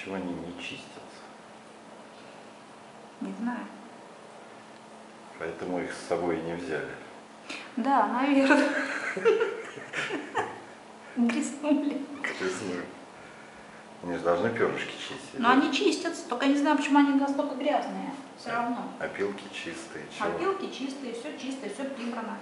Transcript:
Почему они не чистятся? Не знаю. Поэтому их с собой не взяли. Да, наверное. Грязнули. Грязнули. Они же должны перышки чистить. Но они чистятся, только я не знаю, почему они настолько грязные. Все равно. А Опилки чистые. Чего? А Опилки чистые, все чистое, все прибрано.